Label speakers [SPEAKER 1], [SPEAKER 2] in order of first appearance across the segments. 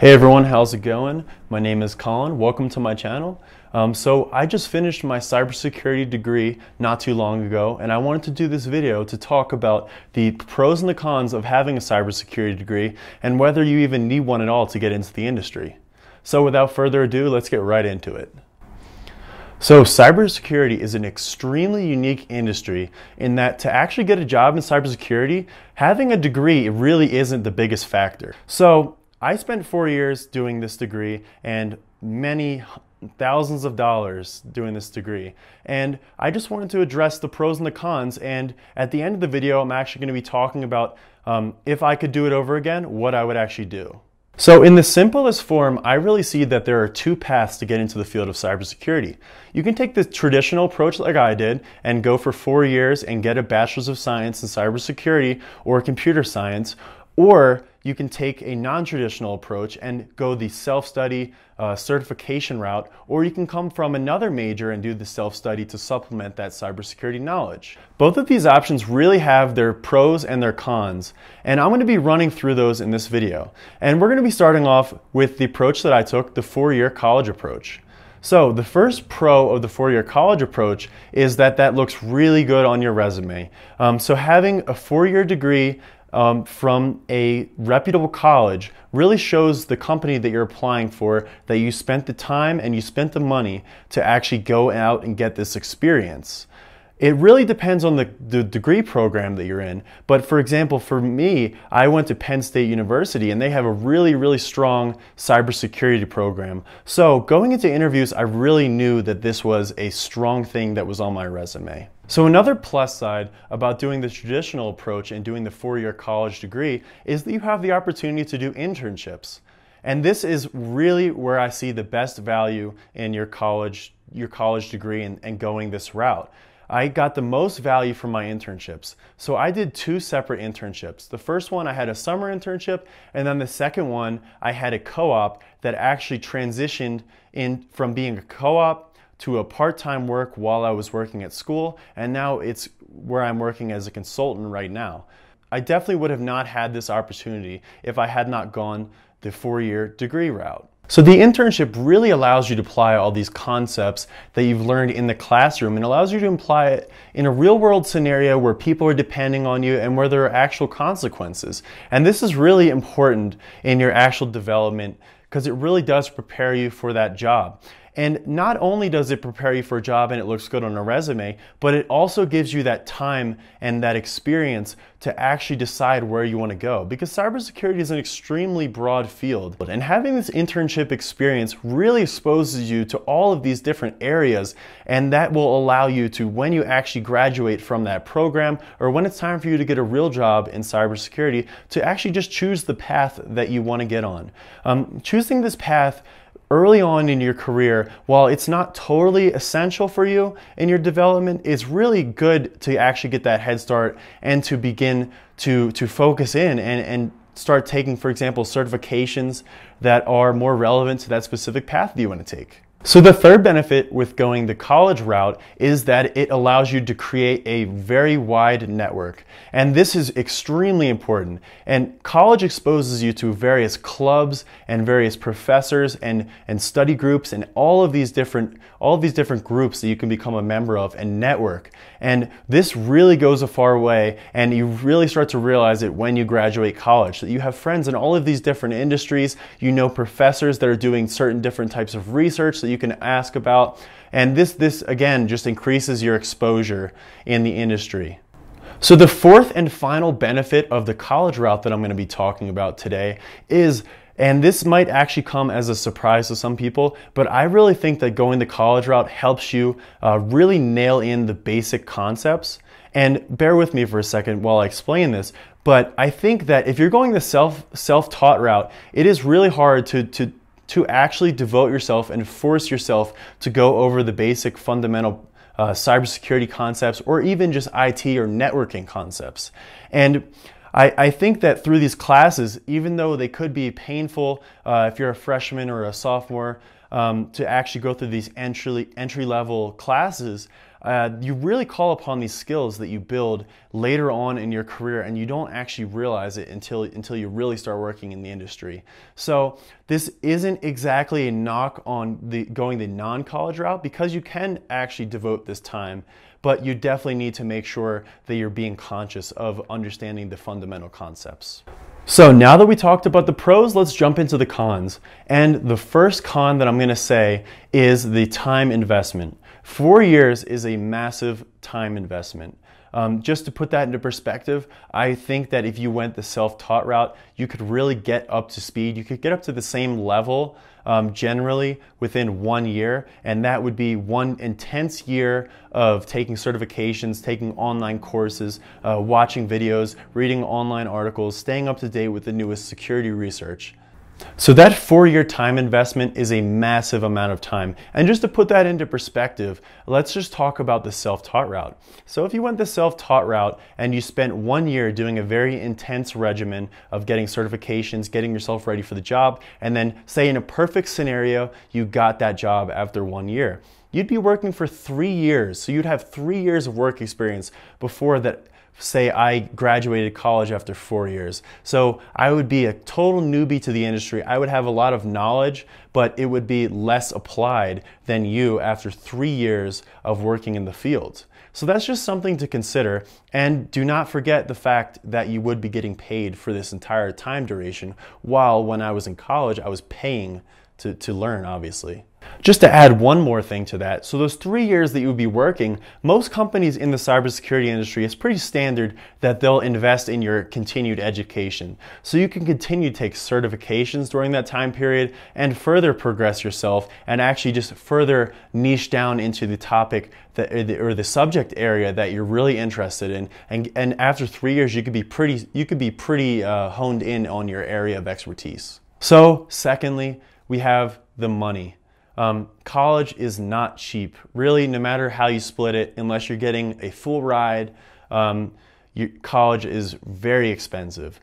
[SPEAKER 1] Hey everyone, how's it going? My name is Colin. Welcome to my channel. Um, so I just finished my cybersecurity degree not too long ago, and I wanted to do this video to talk about the pros and the cons of having a cybersecurity degree and whether you even need one at all to get into the industry. So without further ado, let's get right into it. So, cybersecurity is an extremely unique industry in that to actually get a job in cybersecurity, having a degree really isn't the biggest factor. So, I spent four years doing this degree and many thousands of dollars doing this degree. And I just wanted to address the pros and the cons. And at the end of the video, I'm actually going to be talking about um, if I could do it over again, what I would actually do. So in the simplest form, I really see that there are two paths to get into the field of cybersecurity. You can take the traditional approach like I did and go for four years and get a bachelor's of science in cybersecurity or computer science, or you can take a non-traditional approach and go the self-study uh, certification route, or you can come from another major and do the self-study to supplement that cybersecurity knowledge. Both of these options really have their pros and their cons, and I'm going to be running through those in this video. And we're going to be starting off with the approach that I took, the four-year college approach. So the first pro of the four-year college approach is that that looks really good on your resume. Um, so having a four-year degree um, from a reputable college really shows the company that you're applying for that you spent the time and you spent the money to actually go out and get this experience. It really depends on the, the degree program that you're in. But for example, for me, I went to Penn State University and they have a really, really strong cybersecurity program. So going into interviews, I really knew that this was a strong thing that was on my resume. So another plus side about doing the traditional approach and doing the four-year college degree is that you have the opportunity to do internships. And this is really where I see the best value in your college, your college degree and, and going this route. I got the most value from my internships. So I did two separate internships. The first one, I had a summer internship, and then the second one, I had a co op that actually transitioned in from being a co op to a part time work while I was working at school, and now it's where I'm working as a consultant right now. I definitely would have not had this opportunity if I had not gone the four year degree route. So the internship really allows you to apply all these concepts that you've learned in the classroom and allows you to apply it in a real world scenario where people are depending on you and where there are actual consequences. And this is really important in your actual development because it really does prepare you for that job. And not only does it prepare you for a job and it looks good on a resume, but it also gives you that time and that experience to actually decide where you want to go. Because cybersecurity is an extremely broad field. And having this internship experience really exposes you to all of these different areas. And that will allow you to, when you actually graduate from that program, or when it's time for you to get a real job in cybersecurity, to actually just choose the path that you want to get on. Um, choosing this path early on in your career, while it's not totally essential for you in your development, it's really good to actually get that head start and to begin to, to focus in and, and start taking, for example, certifications that are more relevant to that specific path that you want to take. So the third benefit with going the college route is that it allows you to create a very wide network. And this is extremely important. And college exposes you to various clubs and various professors and, and study groups and all of these different all of these different groups that you can become a member of and network. And this really goes a far way and you really start to realize it when you graduate college that you have friends in all of these different industries, you know professors that are doing certain different types of research that you can ask about. And this, this again, just increases your exposure in the industry. So the fourth and final benefit of the college route that I'm going to be talking about today is and this might actually come as a surprise to some people, but I really think that going the college route helps you uh, really nail in the basic concepts. And bear with me for a second while I explain this, but I think that if you're going the self self-taught route, it is really hard to to to actually devote yourself and force yourself to go over the basic fundamental uh, cybersecurity concepts or even just IT or networking concepts. And I, I, think that through these classes, even though they could be painful uh, if you're a freshman or a sophomore, um, to actually go through these entry entry level classes, uh, you really call upon these skills that you build later on in your career and you don't actually realize it until until you really start working in the industry so this isn't exactly a knock on the going the non-college route because you can actually devote this time but you definitely need to make sure that you're being conscious of understanding the fundamental concepts so now that we talked about the pros, let's jump into the cons. And the first con that I'm going to say is the time investment. Four years is a massive time investment. Um, just to put that into perspective, I think that if you went the self taught route, you could really get up to speed. You could get up to the same level um, generally within one year, and that would be one intense year of taking certifications, taking online courses, uh, watching videos, reading online articles, staying up to date with the newest security research. So that four-year time investment is a massive amount of time. And just to put that into perspective, let's just talk about the self-taught route. So if you went the self-taught route and you spent one year doing a very intense regimen of getting certifications, getting yourself ready for the job, and then say in a perfect scenario, you got that job after one year. You'd be working for three years. So you'd have three years of work experience before that say I graduated college after four years. So I would be a total newbie to the industry. I would have a lot of knowledge, but it would be less applied than you after three years of working in the field. So that's just something to consider. And do not forget the fact that you would be getting paid for this entire time duration, while when I was in college, I was paying to, to learn, obviously. Just to add one more thing to that, so those three years that you would be working, most companies in the cybersecurity industry, it's pretty standard that they'll invest in your continued education. So you can continue to take certifications during that time period and further progress yourself and actually just further niche down into the topic that, or the subject area that you're really interested in. And, and after three years, you could be pretty, you could be pretty uh, honed in on your area of expertise. So secondly, we have the money. Um, college is not cheap. Really, no matter how you split it, unless you're getting a full ride, um, college is very expensive.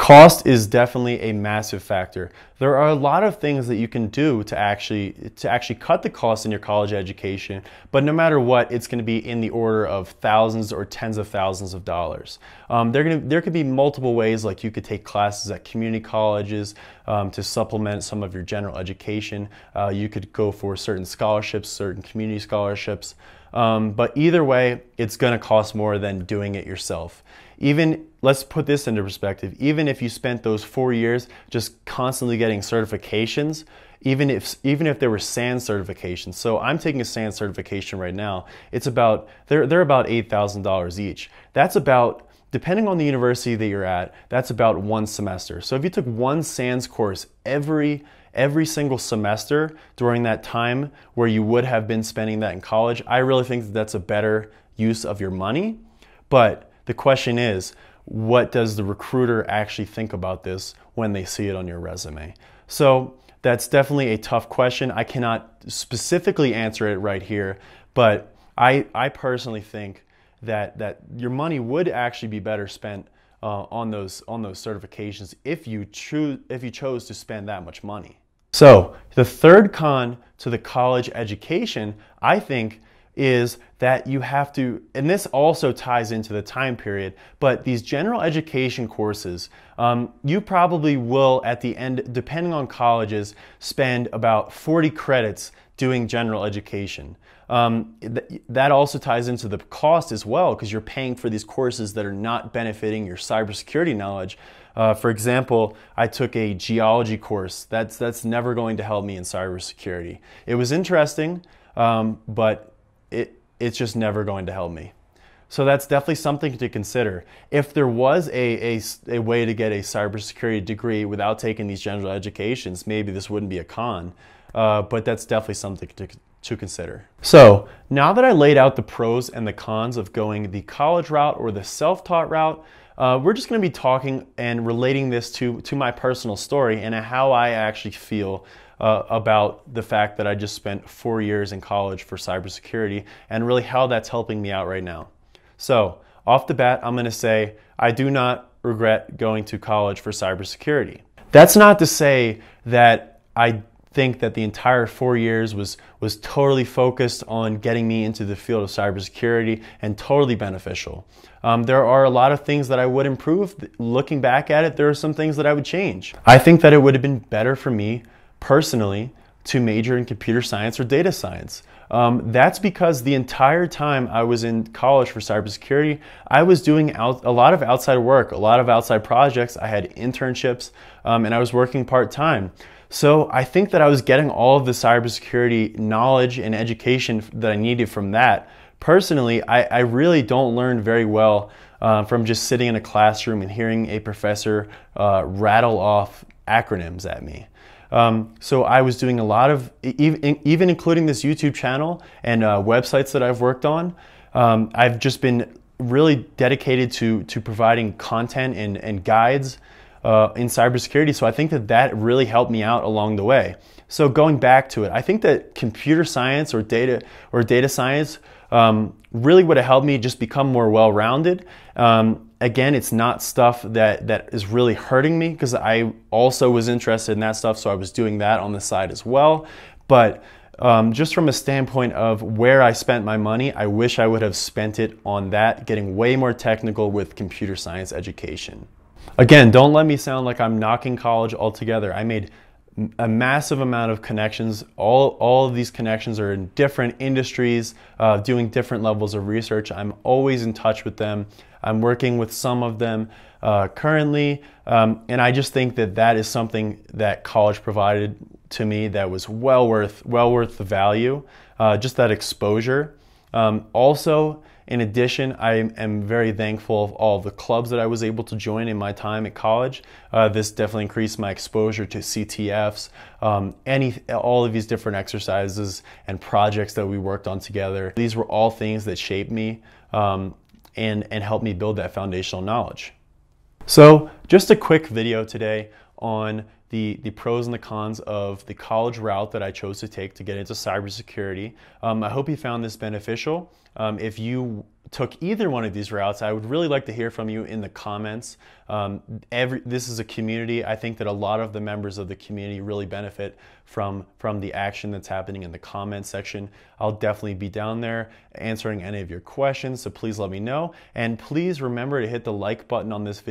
[SPEAKER 1] Cost is definitely a massive factor. There are a lot of things that you can do to actually to actually cut the cost in your college education, but no matter what, it's going to be in the order of thousands or tens of thousands of dollars. Um, there, gonna, there could be multiple ways, like you could take classes at community colleges um, to supplement some of your general education. Uh, you could go for certain scholarships, certain community scholarships. Um, but either way, it's going to cost more than doing it yourself. Even, let's put this into perspective, even if you spent those four years just constantly getting certifications, even if even if there were SANS certifications. So I'm taking a SANS certification right now. It's about they're they're about eight thousand dollars each. That's about depending on the university that you're at, that's about one semester. So if you took one SANS course every every single semester during that time where you would have been spending that in college, I really think that that's a better use of your money. But the question is, what does the recruiter actually think about this when they see it on your resume? So that's definitely a tough question. I cannot specifically answer it right here, but I, I personally think that, that your money would actually be better spent uh, on those on those certifications if you choose if you chose to spend that much money. So the third con to the college education, I think, is that you have to, and this also ties into the time period, but these general education courses, um, you probably will at the end, depending on colleges, spend about 40 credits doing general education. Um, th- that also ties into the cost as well because you're paying for these courses that are not benefiting your cybersecurity knowledge. Uh, for example, I took a geology course. That's that's never going to help me in cybersecurity. It was interesting, um, but it's just never going to help me. So that's definitely something to consider. If there was a, a, a, way to get a cybersecurity degree without taking these general educations, maybe this wouldn't be a con. Uh, but that's definitely something to, to consider. So now that I laid out the pros and the cons of going the college route or the self-taught route, uh, we're just going to be talking and relating this to, to my personal story and how I actually feel uh, about the fact that I just spent four years in college for cybersecurity and really how that's helping me out right now. So, off the bat, I'm going to say I do not regret going to college for cybersecurity. That's not to say that I think that the entire four years was was totally focused on getting me into the field of cybersecurity and totally beneficial. Um, there are a lot of things that I would improve. Looking back at it, there are some things that I would change. I think that it would have been better for me personally to major in computer science or data science. Um, that's because the entire time I was in college for cybersecurity, I was doing out, a lot of outside work, a lot of outside projects. I had internships, um, and I was working part time. So I think that I was getting all of the cybersecurity knowledge and education that I needed from that. Personally, I, I really don't learn very well uh, from just sitting in a classroom and hearing a professor uh, rattle off acronyms at me. Um, so I was doing a lot of, even, even including this YouTube channel and uh, websites that I've worked on. Um, I've just been really dedicated to, to providing content and, and guides uh, in cybersecurity. So I think that that really helped me out along the way. So going back to it, I think that computer science or data or data science um, really would have helped me just become more well-rounded. Um, again, it's not stuff that that is really hurting me because I also was interested in that stuff, so I was doing that on the side as well. But um, just from a standpoint of where I spent my money, I wish I would have spent it on that, getting way more technical with computer science education. Again, don't let me sound like I'm knocking college altogether. I made a massive amount of connections. All, all of these connections are in different industries, uh, doing different levels of research. I'm always in touch with them. I'm working with some of them uh, currently, um, and I just think that that is something that college provided to me that was well worth well worth the value. Uh, just that exposure. Um, also, in addition, I am very thankful of all the clubs that I was able to join in my time at college. Uh, this definitely increased my exposure to CTFs, um, any, all of these different exercises and projects that we worked on together. These were all things that shaped me um, and, and helped me build that foundational knowledge. So just a quick video today on the, the pros and the cons of the college route that I chose to take to get into cybersecurity. Um, I hope you found this beneficial. Um, if you took either one of these routes, I would really like to hear from you in the comments. Um, every, this is a community. I think that a lot of the members of the community really benefit from, from the action that's happening in the comments section. I'll definitely be down there answering any of your questions, so please let me know. And please remember to hit the like button on this video